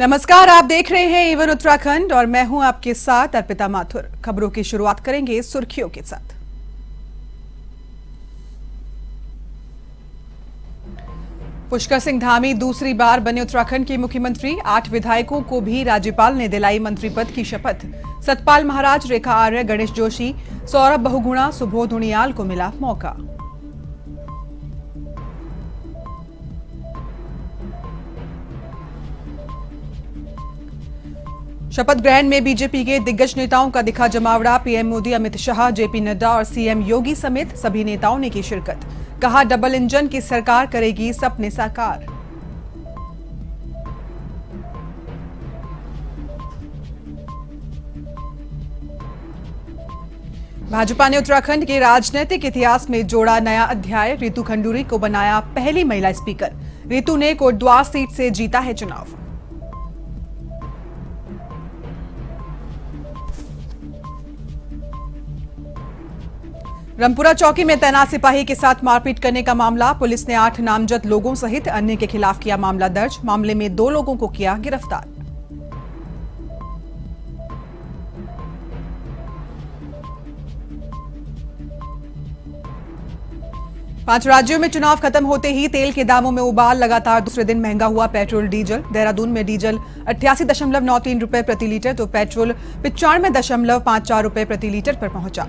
नमस्कार, आप देख रहे हैं एवन उत्तराखंड और मैं हूँ आपके साथ अर्पिता माथुर। खबरों की शुरुआत करेंगे सुर्खियों के साथ। पुष्कर सिंह धामी दूसरी बार बने उत्तराखंड के मुख्यमंत्री। आठ विधायकों को भी राज्यपाल ने दिलाई मंत्री पद की शपथ। सतपाल महाराज, रेखा आर्य, गणेश जोशी, सौरभ बहुगुणा, सुबोध उनियाल को मिला मौका। शपथ ग्रहण में बीजेपी के दिग्गज नेताओं का दिखा जमावड़ा। पीएम मोदी, अमित शाह, जेपी नड्डा और सीएम योगी समेत सभी नेताओं ने की शिरकत। कहा, डबल इंजन की सरकार करेगी सपने साकार। भाजपा ने उत्तराखंड के राजनीतिक इतिहास में जोड़ा नया अध्याय। रितु खंडूरी को बनाया पहली महिला स्पीकर। रितु ने कोटद्वार सीट से जीता है चुनाव। रमपुरा चौकी में तैनात सिपाही के साथ मारपीट करने का मामला। पुलिस ने आठ नामजद लोगों सहित अन्य के खिलाफ किया मामला दर्ज। मामले में दो लोगों को किया गिरफ़्तार। पाँच राज्यों में चुनाव खत्म होते ही तेल के दामों में उबाल, लगातार दूसरे दिन महँगा हुआ पेट्रोल, डीजल। देहरादून में डीजल अट्ठासी दशमलव नौ तीन रुपए प्रति लीटर तो पेट्रोल पिचानवे दशमलव पाँच चार रुपए प्रति लीटर पर पहुँचा।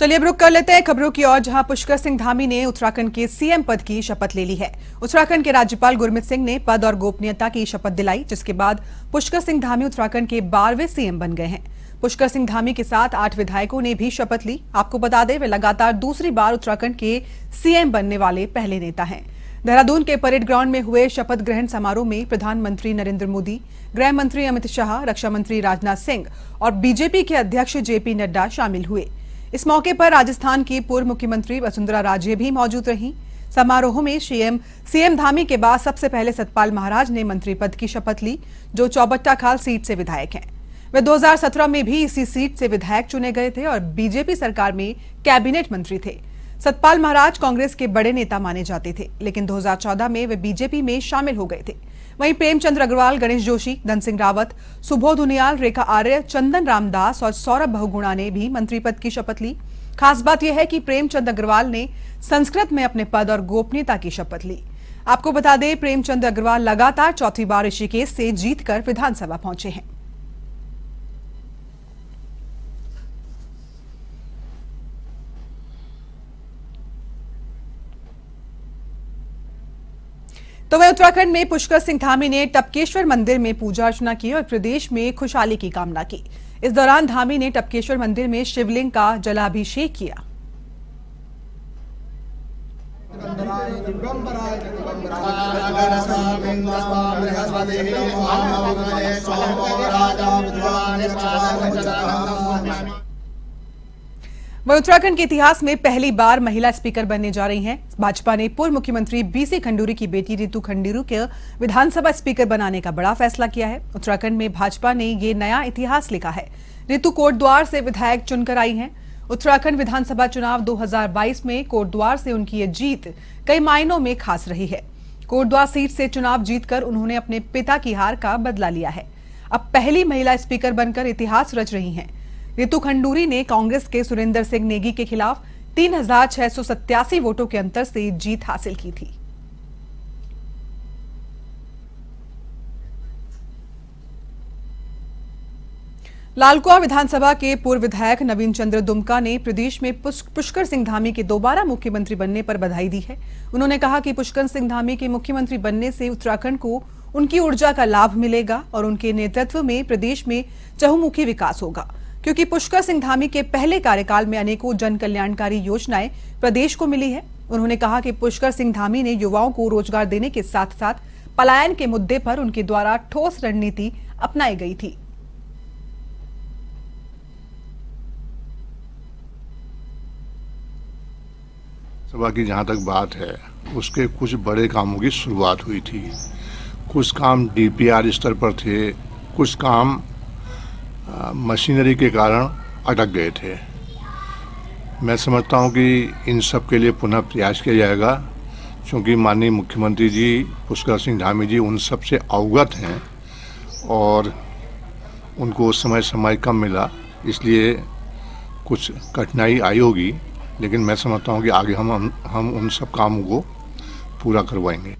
चलिए अब रुक कर लेते हैं खबरों की ओर, जहाँ पुष्कर सिंह धामी ने उत्तराखंड के सीएम पद की शपथ ले ली है। उत्तराखंड के राज्यपाल गुरमित सिंह ने पद और गोपनीयता की शपथ दिलाई, जिसके बाद पुष्कर सिंह धामी उत्तराखंड के बारहवें सीएम बन गए हैं। पुष्कर सिंह धामी के साथ आठ विधायकों ने भी शपथ ली। आपको बता दें, वे लगातार दूसरी बार उत्तराखंड के सीएम बनने वाले पहले नेता हैं। देहरादून के परेड ग्राउंड में हुए शपथ ग्रहण समारोह में प्रधानमंत्री नरेंद्र मोदी गृह मंत्री अमित शाह रक्षा मंत्री राजनाथ सिंह और बीजेपी के अध्यक्ष जेपी नड्डा शामिल हुए। इस मौके पर राजस्थान की पूर्व मुख्यमंत्री वसुंधरा राजे भी मौजूद रहीं। समारोह में सीएम सीएम धामी के बाद सबसे पहले सतपाल महाराज ने मंत्री पद की शपथ ली, जो चौबट्टा खाल सीट से विधायक हैं। वे 2017 में भी इसी सीट से विधायक चुने गए थे और बीजेपी सरकार में कैबिनेट मंत्री थे। सतपाल महाराज कांग्रेस के बड़े नेता माने जाते थे, लेकिन 2014 में वे बीजेपी में शामिल हो गए थे। वहीं प्रेमचंद्र अग्रवाल, गणेश जोशी धन सिंह रावत, सुबोध उनियाल, रेखा आर्य, चंदन रामदास और सौरभ बहुगुणा ने भी मंत्री पद की शपथ ली। खास बात यह है कि प्रेमचंद अग्रवाल ने संस्कृत में अपने पद और गोपनीयता की शपथ ली। आपको बता दें, प्रेमचंद अग्रवाल लगातार चौथी बार ऋषिकेश से जीतकर विधानसभा पहुँचे हैं। तो वह उत्तराखंड में पुष्कर सिंह धामी ने टपकेश्वर मंदिर में पूजा अर्चना की और प्रदेश में खुशहाली की कामना की। इस दौरान धामी ने टपकेश्वर मंदिर में शिवलिंग का जलाभिषेक किया। वह उत्तराखंड के इतिहास में पहली बार महिला स्पीकर बनने जा रही हैं। भाजपा ने पूर्व मुख्यमंत्री बीसी खंडूरी की बेटी रितु खंडूरी के विधानसभा स्पीकर बनाने का बड़ा फैसला किया है। उत्तराखंड में भाजपा ने ये नया इतिहास लिखा है। रितु कोटद्वार से विधायक चुनकर आई हैं। उत्तराखंड विधानसभा चुनाव 2022 में कोटद्वार से उनकी ये जीत कई मायनों में खास रही है। कोटद्वार सीट से चुनाव जीतकर उन्होंने अपने पिता की हार का बदला लिया है। अब पहली महिला स्पीकर बनकर इतिहास रच रही हैं। रितु खंडूरी ने कांग्रेस के सुरेंद्र सिंह नेगी के खिलाफ तीन हज़ार छह सौ सत्तासी वोटों के अंतर से जीत हासिल की थी। लालकुआ विधानसभा के पूर्व विधायक नवीन चंद्र दुमका ने प्रदेश में पुष्कर सिंह धामी के दोबारा मुख्यमंत्री बनने पर बधाई दी है। उन्होंने कहा कि पुष्कर सिंह धामी के मुख्यमंत्री बनने से उत्तराखंड को उनकी ऊर्जा का लाभ मिलेगा और उनके नेतृत्व में प्रदेश में चहुमुखी विकास होगा। क्योंकि पुष्कर सिंह धामी के पहले कार्यकाल में अनेकों जन कल्याणकारी योजनाएँ प्रदेश को मिली है। उन्होंने कहा कि पुष्कर सिंह धामी ने युवाओं को रोज़गार देने के साथ साथ पलायन के मुद्दे पर उनके द्वारा ठोस रणनीति अपनाई गई थी। सभा की जहाँ तक बात है, उसके कुछ बड़े कामों की शुरुआत हुई थी। कुछ काम डीपीआर स्तर पर थे, कुछ काम मशीनरी के कारण अटक गए थे। मैं समझता हूँ कि इन सब के लिए पुनः प्रयास किया जाएगा, क्योंकि माननीय मुख्यमंत्री जी, पुष्कर सिंह धामी जी उन सबसे अवगत हैं और उनको समय समय कम मिला, इसलिए कुछ कठिनाई आई होगी, लेकिन मैं समझता हूँ कि आगे हम हम उन सब कामों को पूरा करवाएँगे।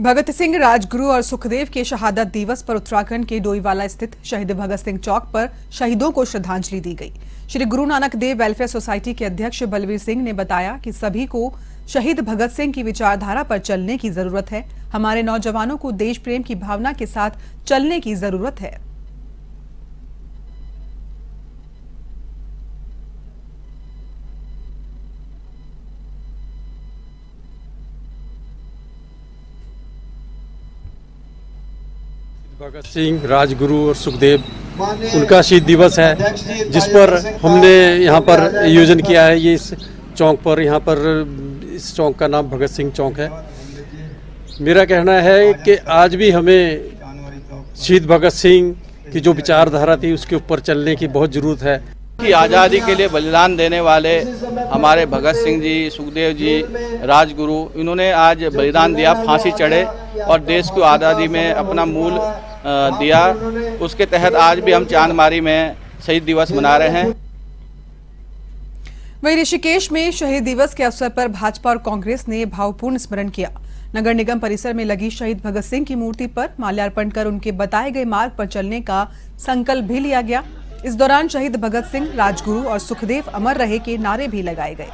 भगत सिंह राजगुरु और सुखदेव के शहादत दिवस पर उत्तराखंड के डोईवाला स्थित शहीद भगत सिंह चौक पर शहीदों को श्रद्धांजलि दी गई। श्री गुरु नानक देव वेलफेयर सोसाइटी के अध्यक्ष बलवीर सिंह ने बताया कि सभी को शहीद भगत सिंह की विचारधारा पर चलने की ज़रूरत है। हमारे नौजवानों को देश प्रेम की भावना के साथ चलने की ज़रूरत है। भगत सिंह राजगुरु और सुखदेव उनका शहीद दिवस है जिस पर हमने यहाँ पर आयोजन किया है ये इस चौक पर यहाँ पर इस चौक का नाम भगत सिंह चौक है। मेरा कहना है कि आज भी हमें शहीद भगत सिंह की जो विचारधारा थी उसके ऊपर चलने की बहुत ज़रूरत है। कि आज़ादी के लिए बलिदान देने वाले हमारे भगत सिंह जी सुखदेव जी राजगुरु इन्होंने आज बलिदान दिया फांसी चढ़े। और देश को आज़ादी में अपना मूल दिया। उसके तहत आज भी हम चांदमारी में शहीद दिवस मना रहे हैं। वहीं ऋषिकेश में शहीद दिवस के अवसर पर भाजपा और कांग्रेस ने भावपूर्ण स्मरण किया। नगर निगम परिसर में लगी शहीद भगत सिंह की मूर्ति पर माल्यार्पण कर उनके बताए गए मार्ग पर चलने का संकल्प भी लिया गया। इस दौरान शहीद भगत सिंह, राजगुरु और सुखदेव अमर रहे के नारे भी लगाए गए।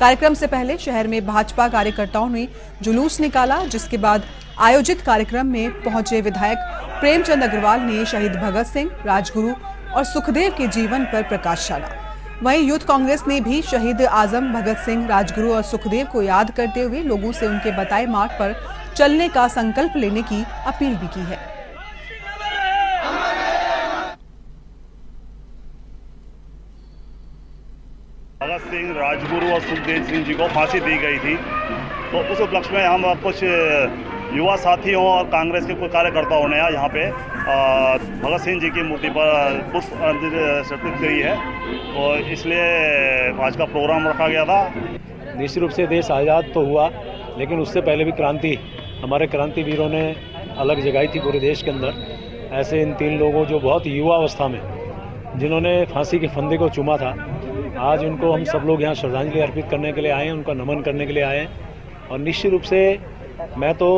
कार्यक्रम से पहले शहर में भाजपा कार्यकर्ताओं ने जुलूस निकाला, जिसके बाद आयोजित कार्यक्रम में पहुँचे विधायक प्रेमचंद अग्रवाल ने शहीद भगत सिंह, राजगुरु और सुखदेव के जीवन पर प्रकाश डाला वहीं यूथ कांग्रेस ने भी शहीद आज़म, भगत सिंह, राजगुरु और सुखदेव को याद करते हुए लोगों से उनके बताए मार्ग पर चलने का संकल्प लेने की अपील भी की है भगत सिंह और सुखदेव सिंह जी को फांसी दी गई थी। तो उस उपलक्ष्य में हम कुछ युवा साथियों और कांग्रेस के कुछ कार्यकर्ताओं ने यहाँ पे भगत सिंह जी की मूर्ति पर पुष्प अर्पित करी है। तो इसलिए आज का प्रोग्राम रखा गया था। निश्चित रूप से देश आज़ाद तो हुआ, लेकिन उससे पहले भी क्रांति, हमारे क्रांतिवीरों ने अलग जगाई थी पूरे देश के अंदर। ऐसे इन तीन लोगों जो बहुत युवा अवस्था में, जिन्होंने फांसी के फंदे को चुमा था आज उनको हम सब लोग यहाँ श्रद्धांजलि अर्पित करने के लिए आए हैं, उनका नमन करने के लिए आए हैं। और निश्चित रूप से मैं तो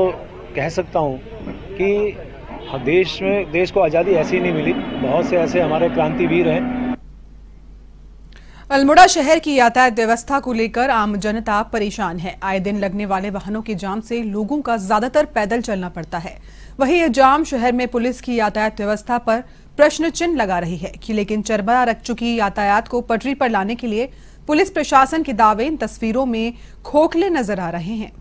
कह सकता हूँ कि देश में, देश को आज़ादी ऐसी नहीं मिली। बहुत से ऐसे हमारे क्रांतिवीर हैं। अल्मोड़ा शहर की यातायात व्यवस्था को लेकर आम जनता परेशान है। आए दिन लगने वाले वाहनों के जाम से लोगों का ज़्यादातर पैदल चलना पड़ता है। वहीं यह जाम शहर में पुलिस की यातायात व्यवस्था पर प्रश्न चिन्ह लगा रही है कि लेकिन चरबरा रख चुकी यातायात को पटरी पर लाने के लिए पुलिस प्रशासन के दावे इन तस्वीरों में खोखले नज़र आ रहे हैं।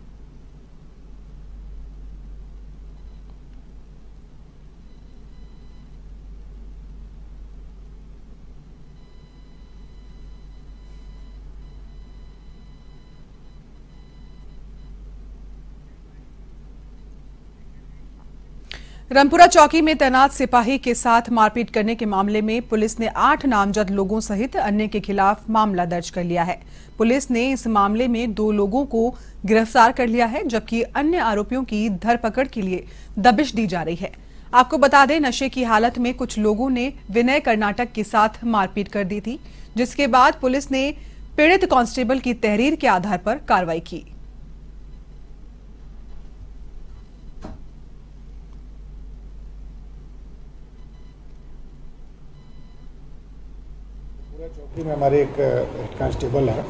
रमपुरा चौकी में तैनात सिपाही के साथ मारपीट करने के मामले में पुलिस ने आठ नामजद लोगों सहित अन्य के खिलाफ मामला दर्ज कर लिया है। पुलिस ने इस मामले में दो लोगों को गिरफ़्तार कर लिया है, जबकि अन्य आरोपियों की धरपकड़ के लिए दबिश दी जा रही है। आपको बता दें, नशे की हालत में कुछ लोगों ने विनय कर्नाटक के साथ मारपीट कर दी थी, जिसके बाद पुलिस ने पीड़ित कांस्टेबल की तहरीर के आधार पर कार्रवाई की चौकी में हमारे एक हेड कांस्टेबल है।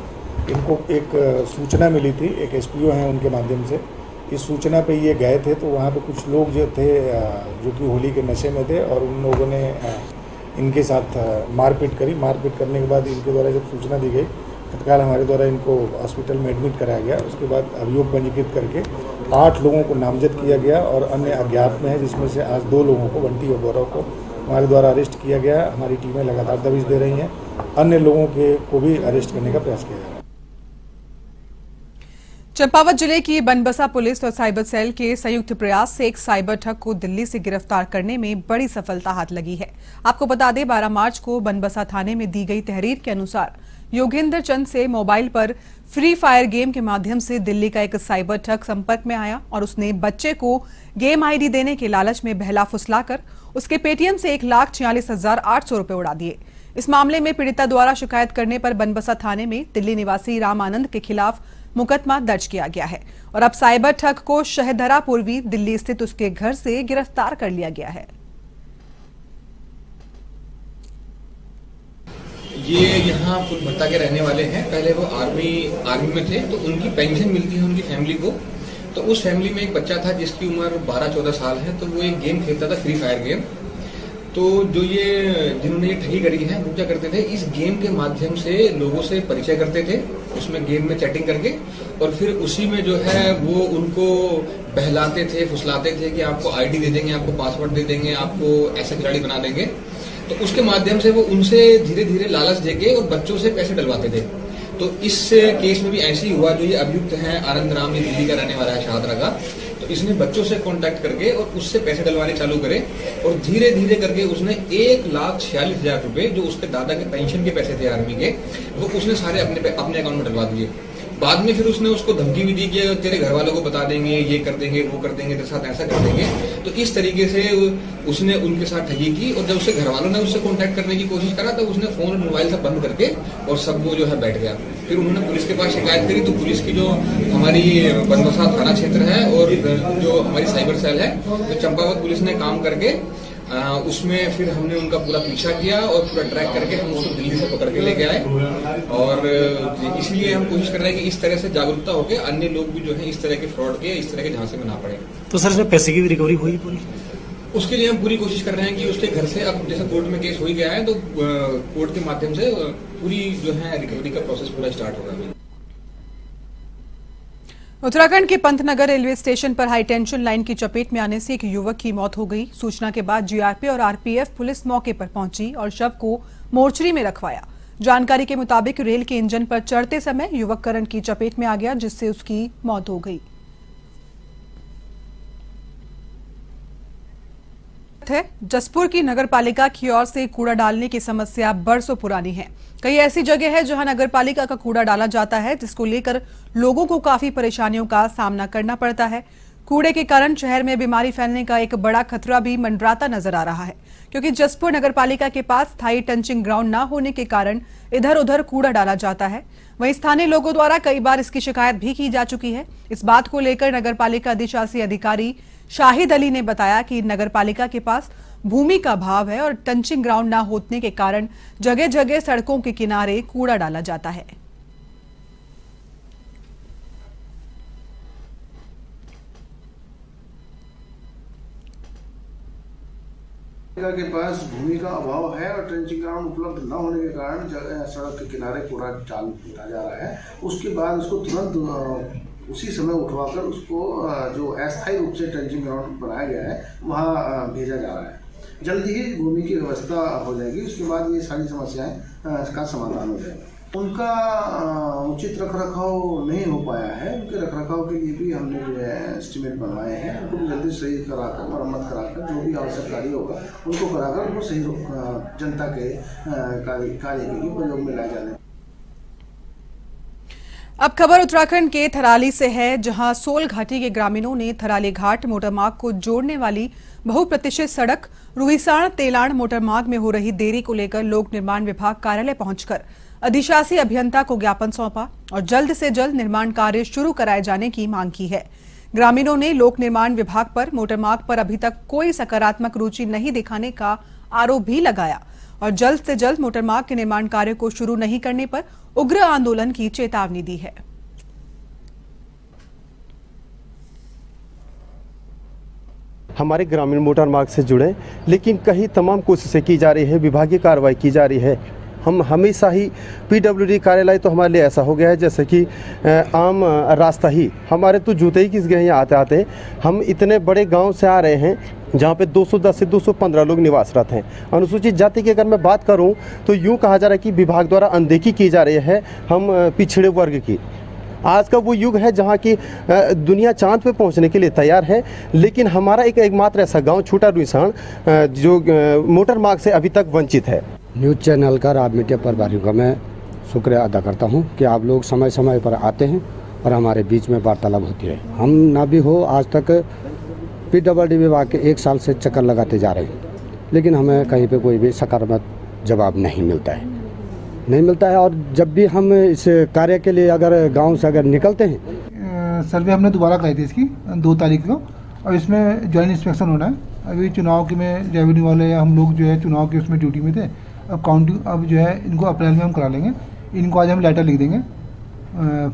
इनको एक सूचना मिली थी, एक एसपीओ हैं उनके माध्यम से। इस सूचना पे ये गए थे तो वहाँ पे कुछ लोग जो थे जो कि होली के नशे में थे और उन लोगों ने इनके साथ मारपीट करी। मारपीट करने के बाद इनके द्वारा जब सूचना दी गई, तत्काल हमारे द्वारा इनको हॉस्पिटल में एडमिट कराया गया। उसके बाद अभियोग पंजीकृत करके आठ लोगों को नामजद किया गया और अन्य अज्ञात में है, जिसमें से आज दो लोगों को, बंटी और गौरव को हमारे द्वारा अरेस्ट किया गया। हमारी टीमें लगातार दबिश दे रही हैं। अन्य लोगों के को भी अरेस्ट करने का प्रयास किया जा रहा है। चंपावत ज़िले की बनबसा पुलिस और साइबर सेल के संयुक्त प्रयास से एक साइबर ठग को दिल्ली से गिरफ़्तार करने में बड़ी सफलता हाथ लगी है। आपको बता दें 12 मार्च को बनबसा थाने में दी गई तहरीर के अनुसार योगेंद्र चंद से मोबाइल पर फ्री फायर गेम के माध्यम से दिल्ली का एक साइबर ठग संपर्क में आया और उसने बच्चे को गेम आईडी देने के लालच में बहला फुसलाकर उसके पेटीएम से एक लाख छियालीस हज़ार आठ सौ रुपए उड़ा दिए। इस मामले में पीड़िता द्वारा शिकायत करने पर बनबसा थाने में दिल्ली निवासी राम आनंद के खिलाफ मुकदमा दर्ज किया गया है और अब साइबर ठग को शहदरा पूर्वी दिल्ली स्थित उसके घर से गिरफ़्तार कर लिया गया है। ये यहाँ भट्टा के रहने वाले हैं। पहले वो आर्मी आर्मी में थे तो उनकी पेंशन मिलती है उनकी फैमिली को। तो उस फैमिली में एक बच्चा था जिसकी उम्र 12-14 साल है तो वो एक गेम खेलता था, फ्री फायर गेम। तो जो ये जिन्होंने ये ठगी करी है, वो क्या करते थे? इस गेम के माध्यम से लोगों से परिचय करते थे, उसमें गेम में चैटिंग करके, और फिर उसी में जो है, वो उनको बहलाते थे, फुसलाते थे कि आपको आईडी दे देंगे, आपको पासवर्ड दे देंगे, आपको ऐसा खिलाड़ी बना देंगे। तो उसके माध्यम से वो उनसे धीरे धीरे लालच देके और बच्चों से पैसे डलवाते थे। तो इस केस में भी ऐसे ही हुआ, जो ये अभियुक्त है, आनंद राम, ये दिल्ली का रहने वाला है, शाहदरा का। इसने बच्चों से कांटेक्ट करके और उससे पैसे डलवाने चालू करे और धीरे धीरे करके उसने एक लाख छियालीस हज़ार रुपए जो उसके दादा के पेंशन के पैसे थे आर्मी के, वो उसने सारे अपने अपने अकाउंट में डलवा दिए। बाद में फिर उसने उसको धमकी भी दी कि तेरे घर वालों को बता देंगे, ये कर देंगे, वो कर देंगे, तेरे साथ ऐसा कर देंगे। तो इस तरीके से उसने उनके साथ ठगी की और जब उसके घर वालों ने उससे कांटेक्ट करने की कोशिश करा तो उसने फ़ोन और मोबाइल सब बंद करके और सब वो जो है बैठ गया। फिर उन्होंने पुलिस के पास शिकायत करी तो पुलिस की जो हमारी बनबसा थाना क्षेत्र है और जो हमारी साइबर सेल है तो चंपावत पुलिस ने काम करके आ, उसमें फिर हमने उनका पूरा पीछा किया और पूरा ट्रैक करके हम उसको दिल्ली से पकड़ के लेके आए। और इसलिए हम कोशिश कर रहे हैं कि इस तरह से जागरूकता होकर अन्य लोग भी जो है इस तरह के फ्रॉड के इस तरह के झांसे में ना पड़े। तो सर इसमें पैसे की भी रिकवरी हुई पूरी? उसके लिए हम पूरी कोशिश कर रहे हैं कि उसके घर से अब जैसे कोर्ट में केस हो ही गया है तो कोर्ट के माध्यम से पूरी जो है रिकवरी का प्रोसेस पूरा स्टार्ट होगा उत्तराखंड के पंतनगर रेलवे स्टेशन पर हाई टेंशन लाइन की चपेट में आने से एक युवक की मौत हो गई। सूचना के बाद जीआरपी और आरपीएफ पुलिस मौके पर पहुँची और शव को मोर्चरी में रखवाया। जानकारी के मुताबिक रेल के इंजन पर चढ़ते समय युवक करंट की चपेट में आ गया, जिससे उसकी मौत हो गई। है जसपुर की नगर पालिका की ओर से कूड़ा डालने की समस्या बरसों पुरानी है। कई ऐसी जगह है जहाँ नगरपालिका का कूड़ा डाला जाता है, जिसको लेकर लोगों को काफ़ी परेशानियों का सामना करना पड़ता है। कूड़े के कारण शहर में बीमारी फैलने का एक बड़ा खतरा भी मंडराता नज़र आ रहा है, क्योंकि जसपुर नगर पालिका के पास स्थायी टंचिंग ग्राउंड न होने के कारण इधर उधर कूड़ा डाला जाता है। वहीं स्थानीय लोगों द्वारा कई बार इसकी शिकायत भी की जा चुकी है। इस बात को लेकर नगर पालिका अधिशासी अधिकारी शाहिद अली ने बताया कि नगरपालिका के पास भूमि का अभाव है और टंचिंग ग्राउंड न होने के कारण जगह जगह सड़कों के किनारे कूड़ा डाला जाता है। के पास भूमि का अभाव है और ट्रेंचिंग ग्राउंड उपलब्ध न होने के कारण सड़क के किनारे कूड़ा डाल जा रहा है। उसके बाद उसको तुरंत उसी समय उठवाकर उसको जो अस्थायी रूप से ट्रेंचिंग ग्राउंड बनाया गया है, वहाँ भेजा जा रहा है। जल्दी ही भूमि की व्यवस्था हो जाएगी, उसके बाद ये सारी समस्याएँ का समाधान हो जाएगा। उनका उचित रख रखाव नहीं हो पाया है। उनके रख रखाव के लिए भी हमने जो है एस्टिमेट बनवाए हैं। उनको भी जल्दी सही कराकर, मरम्मत कराकर, जो भी आवश्यक कार्य होगा, उनको कराकर उनको सही जनता के कार्य कार्य के लिए प्रयोग में लाए जाने। अब खबर उत्तराखंड के थराली से है, जहाँ सोल घाटी के ग्रामीणों ने थराली घाट, मोटरमार्ग को जोड़ने वाली बहुप्रतिष्ठित सड़क, रूहिसाण तेलाण मोटरमार्ग में हो रही देरी को लेकर लोक निर्माण विभाग कार्यालय पहुंचकर अधिशासी अभियंता को ज्ञापन सौंपा और जल्द से जल्द निर्माण कार्य शुरू कराए जाने की मांग की है। ग्रामीणों ने लोक निर्माण विभाग पर, मोटरमार्ग पर अभी तक कोई सकारात्मक रुचि नहीं दिखाने का आरोप भी लगाया। और जल्द से जल्द मोटरमार्ग के निर्माण कार्य को शुरू नहीं करने पर उग्र आंदोलन की चेतावनी दी है। हमारे ग्रामीण मोटर मार्ग से जुड़े, लेकिन कहीं तमाम कोशिशें की जा रही है, विभागीय कार्रवाई की जा रही है। हम हमेशा ही पीडब्ल्यूडी कार्यालय तो हमारे लिए ऐसा हो गया है, जैसे कि आम रास्ता ही। हमारे तो जूते ही किस गए यहाँ आते आते हम इतने बड़े गाँव से आ रहे हैं जहाँ पे 210 से 215 लोग निवासरत हैं। अनुसूचित जाति की अगर मैं बात करूँ तो यूँ कहा जा रहा है कि विभाग द्वारा अनदेखी की जा रही है हम पिछड़े वर्ग की। आज का वो युग है जहाँ की दुनिया चाँद पे पहुँचने के लिए तैयार है लेकिन हमारा एक एकमात्र ऐसा गाँव छोटा अ, जो मोटर मार्ग से अभी तक वंचित है। न्यूज़ चैनल का राब मीडिया प्रभारियों का मैं शुक्रिया अदा करता हूँ कि आप लोग समय समय पर आते हैं और हमारे बीच में वार्तालाप होती रहे। हम ना भी हो आज तक पी डबल डी विभाग के एक साल से चक्कर लगाते जा रहे हैं। लेकिन हमें कहीं पे कोई भी सकारात्मक जवाब नहीं मिलता है। नहीं मिलता है और जब भी हम इस कार्य के लिए अगर गाँव से अगर निकलते हैं। सर्वे हमने दोबारा कराई थी इसकी, दो तारीख को। और इसमें ज्वाइंट इंस्पेक्शन होना है। अभी चुनाव के में रेवेन्यू वाले हम लोग जो है चुनाव के उसमें ड्यूटी में थे। अब काउंटिंग अब जो है इनको अप्रैल में हम करा लेंगे। इनको आज हम लेटर लिख देंगे।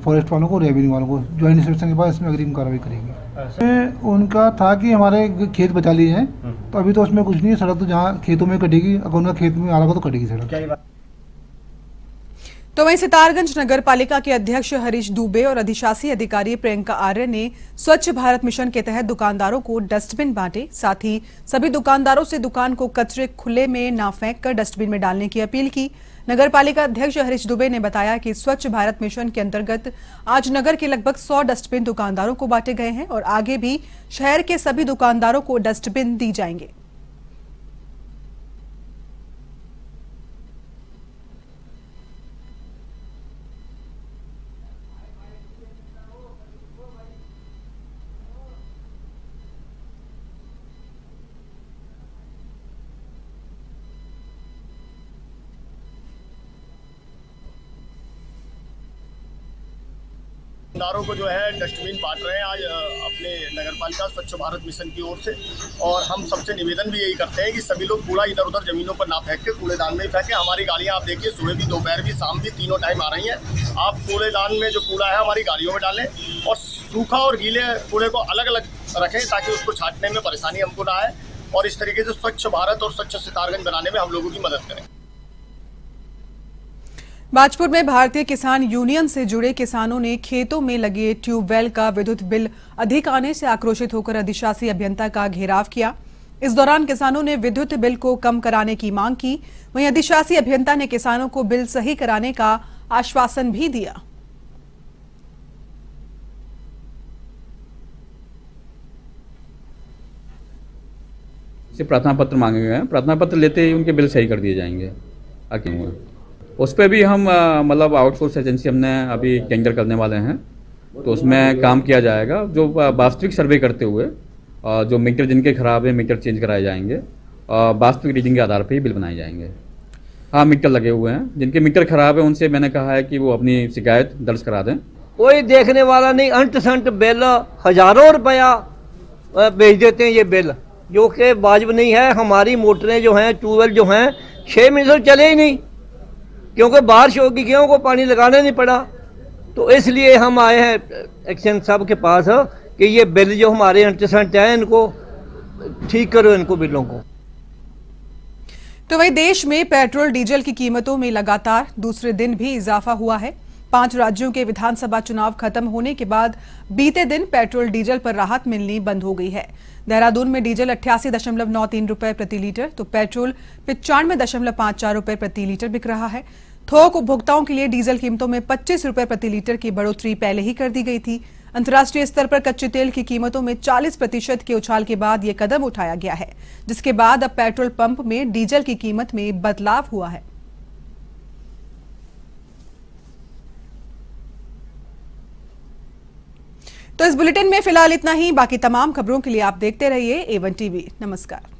फॉरेस्ट वालों को रेवेन्यू वालों को ज्वाइंट इंस्पेक्शन के बाद इसमें अग्रिम कार्रवाई करेंगे। उनका था कि हमारे खेत बचा लिए हैं तो अभी तो उसमें कुछ नहीं है सड़क तो जहाँ खेतों में कटेगी अगर उनका खेत में आ रहा होगा तो कटेगी सड़क। तो वहीं सितारगंज नगर पालिका के अध्यक्ष हरीश दुबे और अधिशासी अधिकारी प्रियंका आर्य ने स्वच्छ भारत मिशन के तहत दुकानदारों को डस्टबिन बांटे। साथ ही सभी दुकानदारों से दुकान को कचरे खुले में ना फेंक कर डस्टबिन में डालने की अपील की। नगर पालिका अध्यक्ष हरीश दुबे ने बताया कि स्वच्छ भारत मिशन के अंतर्गत आज नगर के लगभग सौ डस्टबिन दुकानदारों को बांटे गए हैं और आगे भी शहर के सभी दुकानदारों को डस्टबिन दी जाएँगे। दुकानदारों को जो है डस्टबिन बांट रहे हैं आज अपने नगर पालिका स्वच्छ भारत मिशन की ओर से। और हम सबसे निवेदन भी यही करते हैं कि सभी लोग कूड़ा इधर उधर जमीनों पर ना फेंक के, कूड़ेदान में ही फेंके। हमारी गाड़ियाँ आप देखिए, सुबह भी, दोपहर भी, शाम भी तीनों टाइम आ रही हैं। आप कूड़ेदान में जो कूड़ा है, हमारी गाड़ियों में डालें और सूखा और गीले कूड़े को अलग अलग रखें ताकि उसको छाटने में परेशानी हमको ना आए। और इस तरीके से स्वच्छ भारत और स्वच्छ सितारगंज बनाने में हम लोगों की मदद करें। बाजपुर में भारतीय किसान यूनियन से जुड़े किसानों ने खेतों में लगे ट्यूबवेल का विद्युत बिल अधिक आने से आक्रोशित होकर अधिशासी अभियंता का घेराव किया। इस दौरान किसानों ने विद्युत बिल को कम कराने की मांग की। वहीं अधिशासी अभियंता ने किसानों को बिल सही कराने का आश्वासन भी दिया। प्रार्थना पत्र मांगे गए हैं। प्रार्थना पत्र लेते ही उनके बिल सही कर दिए जाएँगे। हुए उस पर भी हम मतलब आउटसोर्स एजेंसी हमने अभी टेंडर करने वाले हैं। तो उसमें काम किया जाएगा। जो वास्तविक सर्वे करते हुए जो मीटर जिनके खराब है मीटर चेंज कराए जाएँगे। अ, वास्तविक रीडिंग के आधार पर ही बिल बनाए जाएँगे। हाँ मीटर लगे हुए हैं। जिनके मीटर खराब है उनसे मैंने कहा है कि वो अपनी शिकायत दर्ज करा दें। कोई देखने वाला नहीं अंट संट बिल हज़ारों रुपया भेज देते हैं ये बिल। जो कि वाजब नहीं है। हमारी मोटरें जो हैं ट्यूबवेल जो हैं छः महीने से चले ही नहीं। क्योंकि बारिश होगी, गेहूँ को पानी लगाना नहीं पड़ा। तो इसलिए हम आए हैं एक्शन साहब के पास कि ये बिल जो हमारे अंट संट हैं, इनको ठीक करो, इनको बिलों को। तो वही देश में पेट्रोल, डीजल की कीमतों में लगातार दूसरे दिन भी इजाफा हुआ है। पाँच राज्यों के विधानसभा चुनाव खत्म होने के बाद बीते दिन पेट्रोल डीजल पर राहत मिलनी बंद हो गई है। देहरादून में डीजल अट्ठासी दशमलव नौ तीन रुपए प्रति लीटर तो पेट्रोल पिचानवे दशमलव पाँच चार रुपए प्रति लीटर बिक रहा है। थोक उपभोक्ताओं के लिए डीजल कीमतों में पच्चीस रुपए प्रति लीटर की बढ़ोतरी पहले ही कर दी गई थी। अंतर्राष्ट्रीय स्तर पर कच्चे तेल की कीमतों में 40 प्रतिशत के उछाल के बाद यह कदम उठाया गया है, जिसके बाद अब पेट्रोल पंप में डीजल की कीमत में बदलाव हुआ है। तो इस बुलेटिन में फ़िलहाल इतना ही। बाकी तमाम खबरों के लिए आप देखते रहिए एवन टीवी नमस्कार।